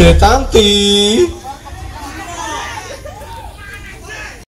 Jetanti